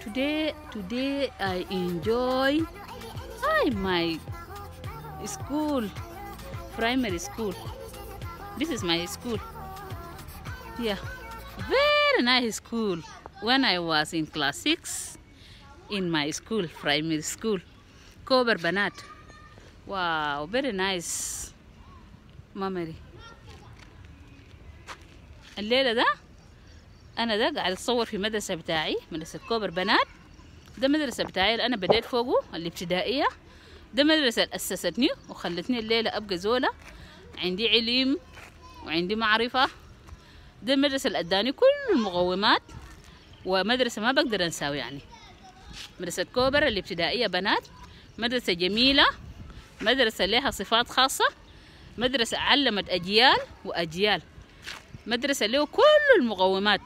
Today, today I enjoy I, my school, primary school. This is my school. Yeah, very nice school. When I was in class six, in my school, primary school, Kober Banat. Wow, very nice memory. الليلة ده أنا ده قاعد أتصور في مدرسة بتاعي مدرسة كوبر بنات. ده مدرسة بتاعي اللي أنا بديت فوقه الابتدائية. ده مدرسة اللي أسستني وخلتني الليلة أبقى زولة. عندي علم وعندي معرفة. ده المدرسة اللي أداني كل المقومات ومدرسة ما بقدر أنساه يعني. مدرسة كوبر الابتدائية بنات. مدرسة جميلة. مدرسة لها صفات خاصة. مدرسة علمت أجيال وأجيال. مدرسة له كل المقومات.